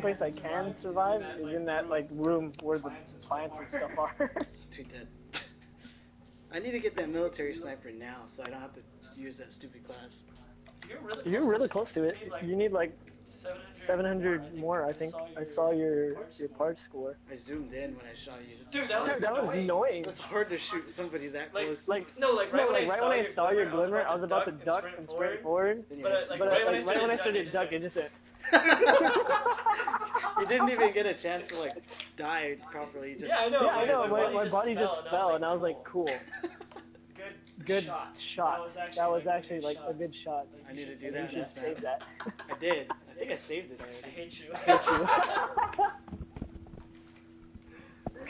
place I can survive is in that like room where the plants and stuff are. Too dead. I need to get that military sniper now, so I don't have to use that stupid class. You're really You're close really to close to it. You need like 700. 700 more, I think. I saw your your parts score. I zoomed in when I shot you. Dude, that was Dude, that was annoying. It's hard to shoot somebody that Like- close. Like, No, like right no, when like I right saw when I your saw your glimmer, glimmer, I was about to duck and sprint forward. Then but, uh, like, But right I, when I right when I started started ducking, duck, it just went. You didn't even get a chance to like die properly. You just Yeah, I know. Yeah, I know. my My, my body just and fell, and I was like, cool. cool, Good, good shot. shot. That was actually, That was like, a actually good like shot. a good shot. I need to do You that should next save map. that. I did. I think I saved it already. I already. hate you.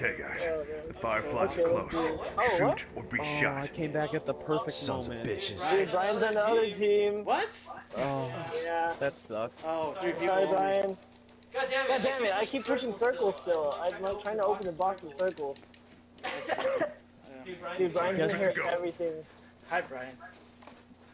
Okay, guys. Oh, man. Firefly's Okay, close. do. Oh, Shoot what? or be Oh, I shot. came back at the perfect Sons of moment. bitches. Dude, Brian's on the other team. What? Oh, Yeah. that sucks. Oh, three people. Sorry, only. Brian. God damn it. God damn it, I keep pushing circles still. I'm like trying to open the box in circles. Dude, Brian's Dude, Brian's gonna hear everything. Hi, Brian.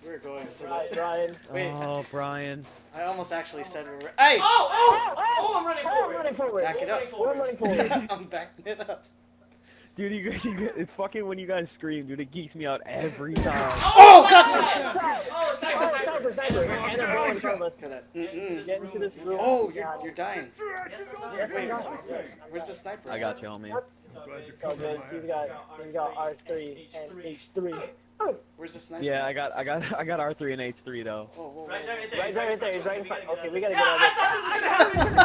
We're going to Right, the. Brian. Wait. Oh, Brian. I almost actually said we were. Hey! Oh, oh, oh, oh I'm running oh, I'm forward. running forward. Back it up. We're running forward. I'm backing it up. Dude, you you it's fucking when you guys scream, dude. It geeks me out every oh, time. Oh, gotcha! Oh, sniper, Oh, sniper. sniper, sniper. And a ball in front us. Get into this room. Oh, you're, you're dying. Yes, I'm Yes, done. Wait, I got it. Where's the sniper? I got you, homie. It's all good. So good. He's got, he's got R3 and H3. Where's the sniper? Yeah, I got, I got, I got R3 and H3 though. Whoa, whoa, whoa. Right there, right there. Right there, right there. He's right in front. Okay, we gotta Yeah, get out of thought this was gonna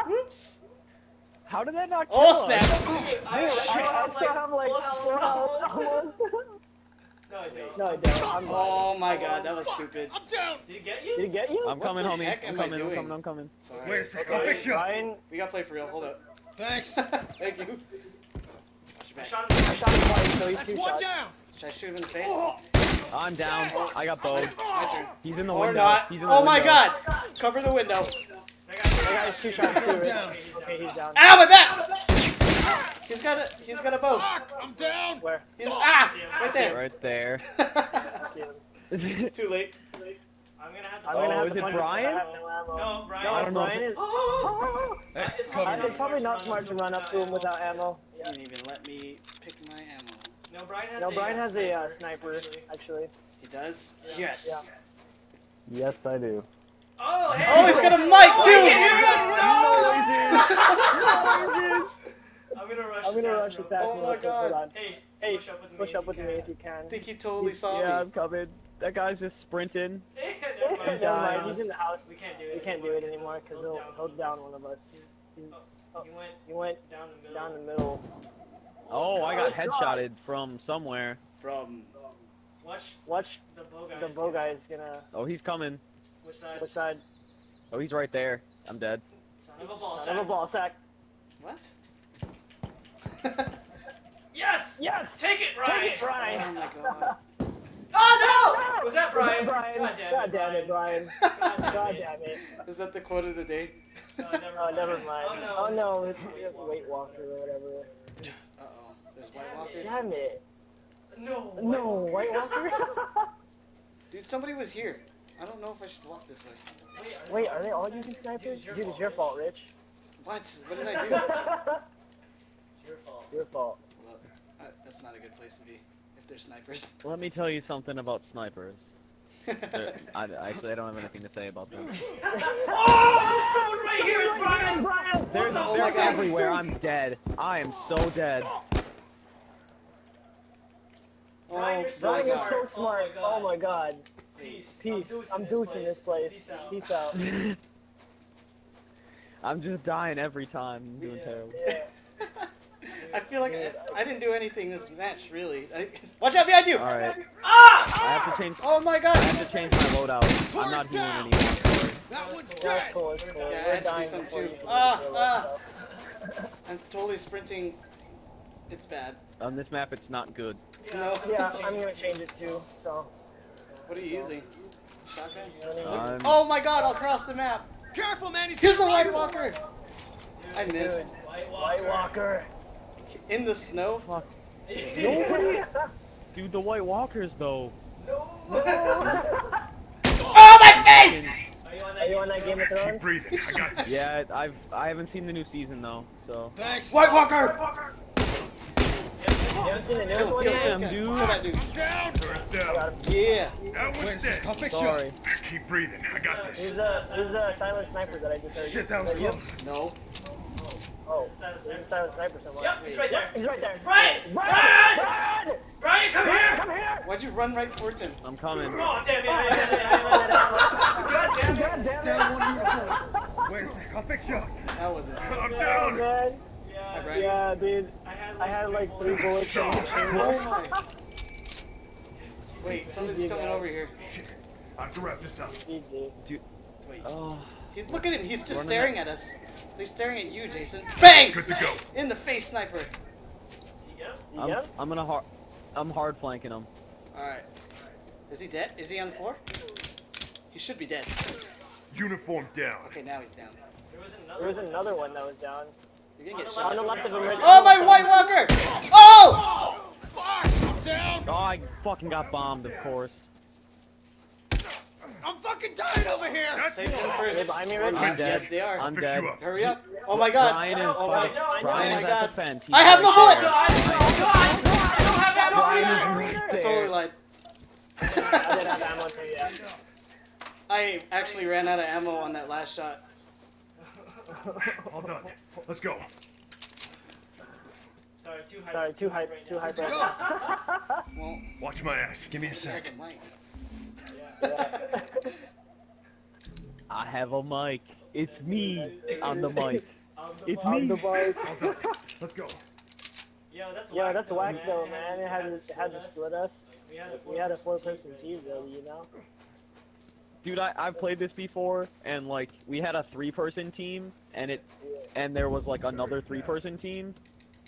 happen. Whoops. How did that not kill Oh, us? snap. I Dude, still I, I have, still have like full health, four almost. almost. No, I don't. No, I don't. I'm Oh my god, that was stupid. Did it get Did you? get you? I'm What coming, homie. I'm am I coming, I'm coming, I'm coming. Sorry. Where's the Okay, picture? Ryan, We gotta play for real. Hold up. Thanks. Thank you. Watch your I back. shot him. I shot him twice, so he's two One shots. down. Should I shoot him in the face? I'm down. I got bowed. My. He's in the Or window. not. He's in the Oh my god! Cover the window. I got you. I got his two shots too, down. Okay, he's down. Ow, my back! He's got a he's got a bow. Fuck, I'm down. Where? He's ah right there. Right there. Too late. I'm gonna have to. I'm gonna Oh, have is it Brian? No Brian. No, I don't know is. Oh! Hey, It's cover It's probably not smart to run up to him without ammo. He didn't even let me pick my ammo. No, Brian has No, a. Brian uh, has a uh, sniper, sniper, actually. He does? Yeah. Yes. Yes, I do. Oh, hey! Oh, he's got a mic Oh, too! he can hear us! No! I'm gonna rush I'm gonna rush real this ass Oh my God. Hey, Hey, push up with me. Push if up you with me can. if you I think he totally saw me. Yeah. I'm coming. That guy's just sprinting. Never mind. He's in the house. We can't do it. We can't do it anymore because he'll, he'll down one of us. You oh, oh, went He went down the middle. down the middle. Oh, I got oh, headshotted from somewhere. From Watch Watch the bow guy. the bow guy is gonna. Oh, he's coming. Which side? Which side? Oh, he's right there. I'm dead. Son of a ball Son of a ball sack. what? Yes! Yes! Take it, Take it, Brian! Oh my god. Oh no! Was that Brian? Brian. God damn God it, damn it, Brian. Brian. God damn it. Is that the quote of the day? Oh, never Oh, mind. never mind. Oh Oh no. no, it's, it's Weight Walker or whatever. Uh oh. There's White Walkers. Damn it. No. No, White Walker? Dude, somebody was here. I don't know if I should walk this way. Wait, are Wait, are they all using snipers? Dude, it's your fault, Rich. What? What did I do? It's your fault. your fault. Well, uh, that's not a good place to be if there's snipers. Let me tell you something about snipers. I, actually, I don't have anything to say about them. Oh, there's someone right here. It's Brian. Brian! There's, the there's everywhere. I'm dead. I am so dead. Oh, Brian, oh you're so my Brian is god. so smart. Oh my Oh my god. Peace. Peace. I'm deucing deucing this place. Peace out. Peace out. I'm just dying every time. I'm doing Yeah. terrible. Yeah. I feel like I, I didn't do anything this match, really. I, watch out behind you! All right. Ah! I have to change. Oh my god! I have to change my loadout. I'm not healing anymore. That one's Yeah, dead. it's cool, it's cool. Yeah, I We're had to do some too. you Ah, ah. I'm totally sprinting. It's bad. On this map, it's not good. No. Yeah, I'm gonna change it too, so. What are you using? Shotgun? you know what I mean? I'm, Oh my god, I'll cross the map! Careful, man. He's Here's a got White rifle. Walker! I missed. Dude, White White Walker. In the snow? fuck. No. Dude, the White Walkers though. no. Oh my face! Are you on Are you on that Game of Thrones? Keep breathing. I got this. Yeah, I've I haven't seen the new season though, so. Thanks. White Walker! You haven't seen the newest one kill yet? him, Okay, dude. Kill that. Down. Down. Yeah. That was sec, dead. I'll fix you. Sorry. Keep breathing. I got this. Who's the uh, who's uh, the silent sniper that I just heard? Shit, that was Is you? close. No. Oh, silent sniper somewhere. Yep, he's right there. He's right there. Brian! Run! Brian! Brian, come here! Come here! Why'd you run right towards him? I'm coming. Oh, damn it. I- I- I- God damn it! Wait a sec. I'll fix you. up. That wasn't. I'm Oh, down. man. Yeah, Brian. Yeah, dude. I had like, I had like three bullets in the Oh my. Wait, something's coming over here. Shit. I have to wrap this up. GG. Wait. Oh, He's look at him. He's just Running staring at us. He's staring at you, Jason. Bang! Good to go. In the face, sniper. You get him? You I'm, get him? I'm gonna hard, I'm hard flanking him. All right. Is he dead? Is he on the floor? He should be dead. Uniform down. Okay, now he's down. There was There was another. another one that was down. You're gonna get On shot. the left of him. right Oh my White Walker! Oh! Oh! oh, I fucking got bombed, of course. I'm fucking dying over here! That's Save him Are they first. behind me already? I'm dead. Yes, they are. I'm Fix dead. Hurry up! Oh my God! Brian is, Oh my fight- God. Brian Oh is my at God. defense. I have no bullets! there. God, oh God! I don't have ammo Brian either! is right I totally lied. I didn't have ammo too, yeah. I actually ran out of ammo on that last shot. All done. Let's go. Sorry, too hype. Sorry, too hype, too hype. right. Well, Watch my ass. Give me a there's sec. a. Yeah. I have a mic. It's me on the mic. It's bomb- On the me. bike. All done. Let's go. Yo, that's Yeah, whack that's though, whack man. though, man. It had to, it had to split us. We had a We had a four-person team, though, you know. Dude, I, I've played this before, and like we had a three-person team, and it, and there was like another three-person team,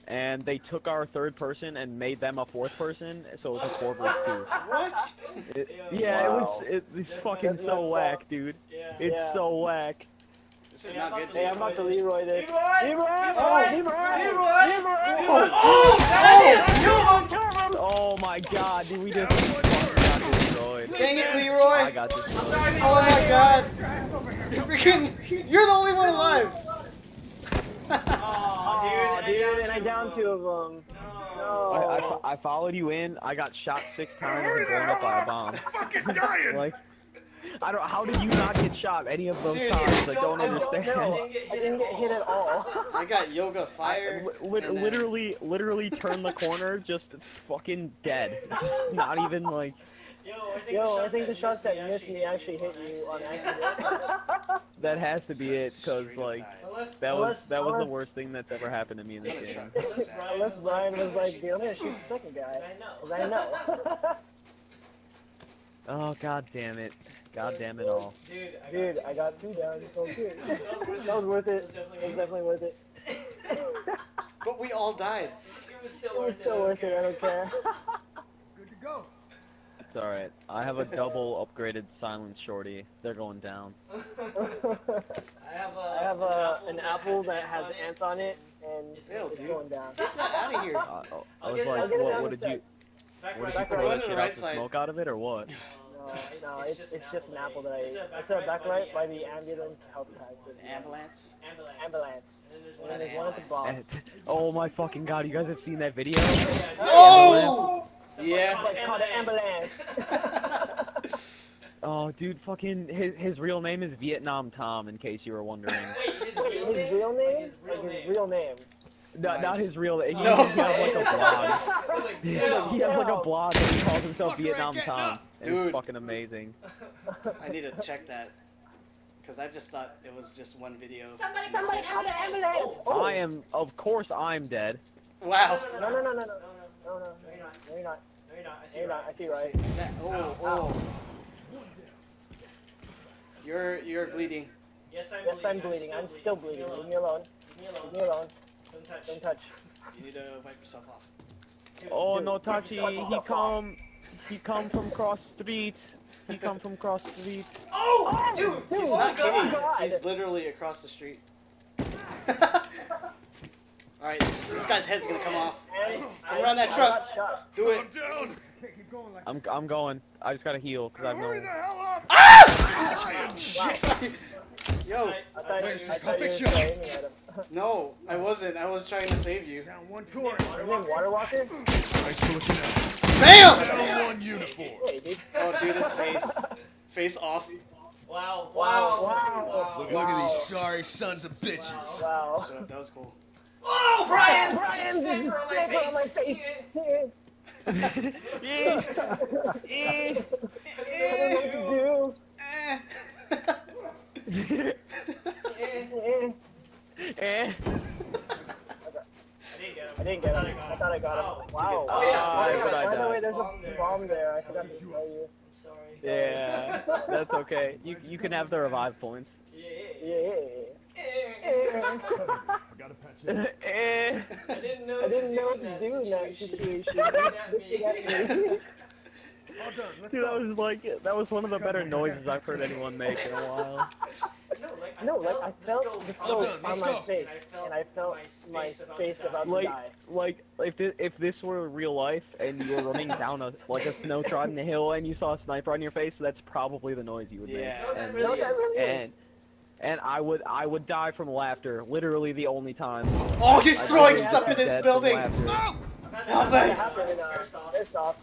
and they took our third person and made them a fourth person, so it was a four versus two. What? It, Yeah. yeah, Wow. it was it, it's That's fucking messed so up. whack, dude. Yeah. It's Yeah. so whack. This is Yeah, not I'm good. Hey, I'm about to Leroy this. Leroy! Leroy! Leroy! Oh, oh Leroy! Leroy! Leroy! Oh, that is! Kill him! Oh my god, dude, we just fucking got destroyed. Dang it, I Leroy! got destroyed. Sorry, Oh my Leroy. God! You're freaking! You're the only one alive. Oh. Dude, dude, and I downed two of them. No. I, I, I followed you in. I got shot six times and blown up by a bomb. Fucking dying. Like, I don't. How did you not get shot any of those Seriously, times? I don't- don't I don't understand. know. I didn't get hit at all. I got yoga I, fire. li- lit- and then- literally, literally turned the corner, just fucking dead. Not even like Yo, I think Yo, the I think the shots shots that missed me actually hit you on accident. that has to be it, cause like. Unless, that was Unless- that was the worst thing that's ever happened to me in this game. shot. unless Brian Unless was like, was like, dude, I'm gonna shoot the second guy. I know. 'Cause I know. Oh god damn it, god damn it all. Dude, I got, Dude, I got two down. So good. That was worth it. That was worth it. It was definitely worth it. But we all died. It was still It was worth it. still worth it. I don't care. Good to go. It's all right. I have a double upgraded silent shorty. They're going down. I have a. I have a, an apple that has on it. ants on it, and it's, Ew, it's going down. Get that out of here. Uh, I I'll was get it- I'll like, get it what, what did you, Back what right. did you Back put right. all Go that shit right out the smoke out of it or what? No, it's- no, it's it's, just it's an just an apple apple that I. It's a back It's a right back by right the by the ambulance. ambulance health pack. Ambulance. Ambulance. Ambulance. And then there's one then there's one at the bottom. oh my fucking god, you guys have seen that video? Oh! Somebody Yeah. called It's called an ambulance. Oh, dude, fucking his his real name is Vietnam Tom. In case you were wondering, Wait, his Wait, real his real name? Like Like his his real real name. not, not his real name. He, No. he has like a blog. Like, He has like a blog and he calls himself Fuck, Vietnam Rick, Tom. And Dude. it's fucking amazing. I need to check that. Because I just thought it was just one video. Somebody Somebody call an call the ambulance. ambulance. Oh. Oh. I am, of course, I'm dead. Wow. No, no, no, no, no. No, no. No, no, No, you're not. no, you're not. No, you're not. I No, see you're right. not. I see right. That, oh, oh. You're you're bleeding. Yes, I'm Yes, bleeding. I'm bleeding. I'm still bleeding. Leave me alone. Leave me alone. Leave me alone. alone. Don't touch. Don't touch. You need to wipe yourself off. Dude, Oh Dude, no, dude, Tachi, he come, he come from cross street. He come from cross street. Oh, oh, dude, Dude, He's oh not God. kidding. God. He's literally across the street. Alright, this guy's head's gonna come off. Come around that truck. Do it. I'm down. Can't keep going like I'm I'm going. I just gotta heal because I have Hurry the hell up! Ah! Yo, I, I thought, I, Wait a I second, thought you I'll were pick you aiming at him. no, I wasn't. I was trying to save you. Down one His name tour. His name Water Walker? Thanks for looking out. Bam! Down one uniform. Oh, dude, his face. Face off. Wow, Wow, wow, wow. Look, look at these sorry sons of bitches. Wow. Shut up, that was cool. Oh, Brian! Brian, Sniper on my sniper on my face! face. Yeah. I don't know what Eh. to do. eh. I didn't get him. I didn't get him. I thought I got him. Wow. Oh, yeah, Ah, sorry. good By the idea. way, there's Bomb there. a bomb there. I forgot to tell you. I'm sorry. Yeah, that's okay. You you can have the revive points. Yeah. Yeah. yeah. I gotta patch it. I didn't know. I didn't know what to do in that situation. Looking at me. All done. Dude, that was like that was one of the better noises I've heard anyone make in a while. No, like I No, like I felt the All scope done, on my go. face, and I felt my face about to Like, die. like if this, if this were real life and you were running down a like a snow trodden hill and you saw a sniper on your face, that's probably the noise you would Yeah. make. No, that And, really No, that is. really is. and and I would I would die from laughter. Literally the only time. Oh, he's I'd throwing stuff in his building. laughter. Help me! happened uh, First off. First off.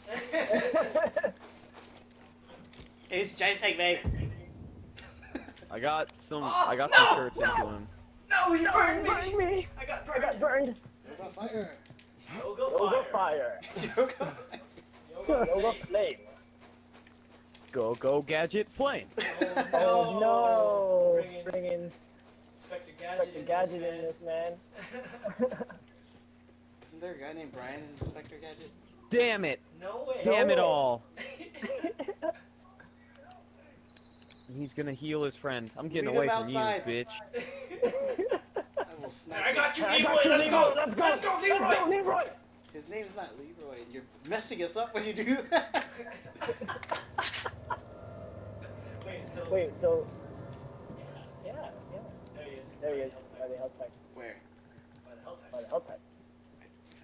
He's chasing me. I got some Oh, I got no, some shirts no. into him. No, he burned me. Burn me! I got I got burned. burned. Yoga fire. Go go Yoga fire. fire. Yoga. Yoga flame. Go go gadget flame. Oh no! Bring in Bringing Inspector Gadget. such a gadget in this man. Isn't there a guy named Brian in Inspector Gadget? Damn it! No way. Damn it way. all! He's gonna heal his friend. I'm getting Lead away from outside. you, bitch. I will snipe I got you, I Leroy. got you, Let's Leroy. go. Let's go. Let's go, Let's go, Leroy. Leroy! His name's not Leroy. You're messing us up when you do that. Wait, so. Yeah, yeah. There he is. There he is. By the health pack. Where? By the health By the health pack.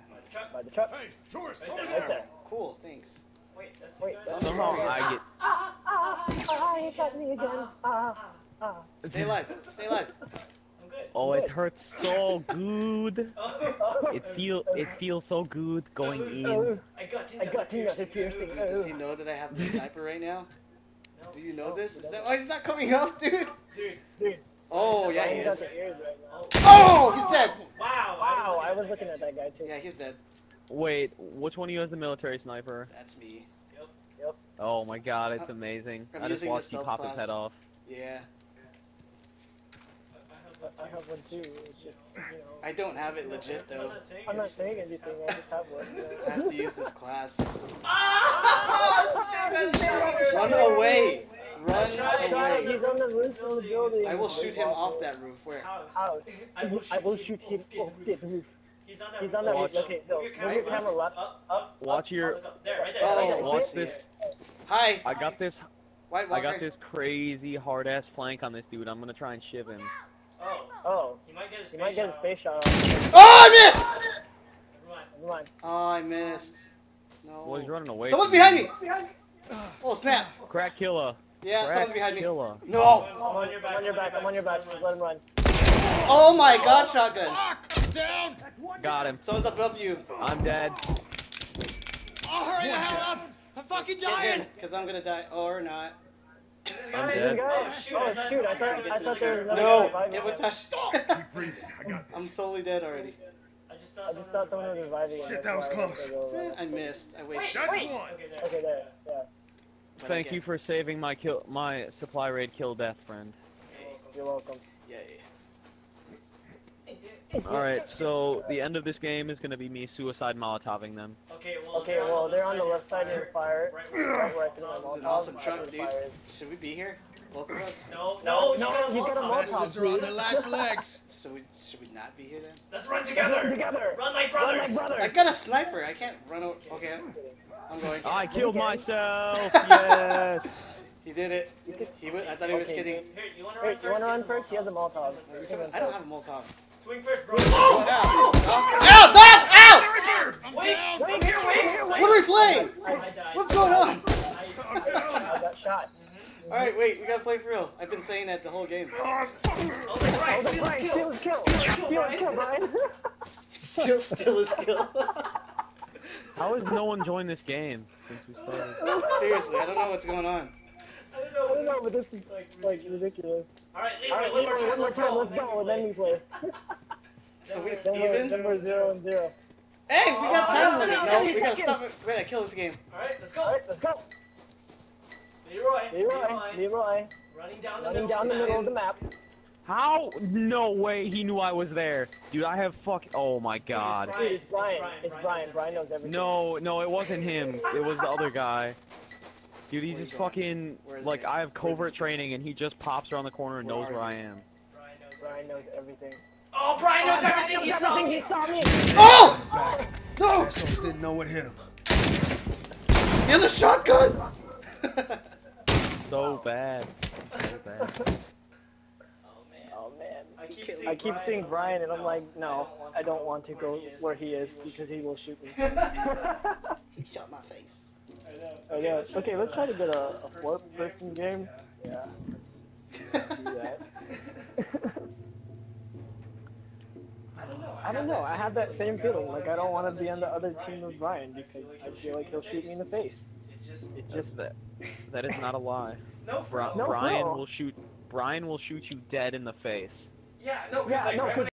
By the truck. By the truck. Hey, tourist, Right over there. there. Right there. Cool, thanks. Wait, that's Wait, the guy. that's- Somehow I get. Ah, ah, he got me again. Ah, ah. Stay alive. Stay alive. I'm good. Oh, it hurts so good. Oh, It feel it feels so good going in. Oh, I got to I got to another piercing. Dude, does he know that I have the sniper right now? No. Do you know this? Is that why he's not coming up, dude? Dude. dude. Oh, yeah, he Brian got is. the ears right now. Oh. He's dead. Wow. Wow, I was looking at that guy too. Yeah, he's dead. Wait, which one of you has the military sniper? That's me. Yep. Yep. Oh my god, it's amazing. I'm I just using the watched you pop class. his head off. Yeah. I have one too. It's just, you know. I don't have it legit, though. I'm not saying anything. I just have one. I have to use this class. Ah! Run away! Run Try, try, away! He's on the roof of the building. I will shoot him off that roof. Where? House. House. I will shoot shoot him off the roof. He's on that He's on that Watch- roof. Okay, so Move move your camera left. Up, Up. Watch your. up, there, right there. Oh, watch I this. Hi, I got this. White I got this crazy hard ass flank on this dude. I'm gonna try and shiv him. Oh, he might get his he face might get his shot shot. Oh, I missed! Never mind. Never mind. Oh, I missed. Well, he's running away. Someone's from behind you. me! Oh, snap! Crack killer. Yeah, Crack someone's behind me. Killer. No! I'm on, I'm on your back. I'm on your back. Just let him run. Oh my god, shotgun! Fuck! Down! Got him. Someone's above you. I'm dead. Oh, hurry the hell up! I'm fucking dying! Because I'm gonna die. Or not. I'm dead. guys. Oh, shoot, I Oh thought- shoot! I I thought thought I thought there was another No! guy reviving Get him. with touch. Keep breathing. I got this. I'm totally dead already. I just thought I just thought someone was reviving him. Shit, that was why I went close. Eh. I missed. I wasted. That's Wait. one. Okay, there. Yeah. but Thank I you for saving my kill, my supply raid kill death friend. You're welcome. Yeah, All right, so the end of this game is gonna be me suicide molotoving them. Okay, well, Okay, well they're on the left side of near fire. Right Right where I threw my an awesome truck, the dude. fire Should we be here? Both of us? No, no, you No, got a you got a Molotov. Molotov. Bastards are on their last legs. So we should we not be here then? Let's run Run together. together. Run like brothers. Run like brothers. I got a sniper. I can't run. O- okay, I'm going. I killed myself. Yes. He did it. He was, I thought he was kidding. Here, you wanna Hey, run you wanna run first? He has a Molotov. Molotov. You can run I don't have a Molotov. Swing first, bro. Ow! Ow! Ow! Ow! here. I'm Wait, down. wait, here, wait. What are we playing? I, I. What's going on? I, I'm down. I got shot. All right, wait. We gotta play for real. I've been saying that the whole game. I was like, Brian, Oh, steal Brian, his steal kill. his kill. Steal his Steal kill, Brian. Still, still a skill. How has no one joined this game since we started? Seriously, I don't know what's going on. I don't I know. don't know, but this is like ridiculous. All right, All Leroy, right, one more Leroy, time. one more time, let's go, and then we play. So we Then we're, then even? we're zero and zero. Hey, we got oh, time limit. No, we gotta second. stop it. We gotta kill this game. All right, let's go. right, let's go. Leroy, Leroy, Leroy, running down the running middle. down the middle of the map. How? No way he knew I was there. Dude, I have fuck. Oh my god. Dude, it's Brian. Brian. It's Brian. Brian knows everything. No, no, it wasn't him. It was the other guy. Dude, he just fucking like he? I have covert training and he just pops around the corner and Where knows where? I am. Brian knows Brian knows everything. Oh, Brian knows oh, everything. He saw Everything me. he saw me. Oh! No! Assholes didn't know what hit him. He has a shotgun! So bad. So bad. Oh man. Oh man. I keep seeing I keep Brian seeing Brian, and I'm like, no, I don't want to go where he is because he will shoot me. he shot my face. Oh yeah. Okay, let's try to get a, a four-person game. Yeah. I don't know. I don't know. I have that same feeling. Like I don't want to be on the other team of Brian because I feel like he'll shoot me in the face. It's just It's just that that is not a lie. no. Bri- No, Brian no. will shoot Brian will shoot you dead in the face. Yeah, no. 'cause Yeah, like, no, right 'cause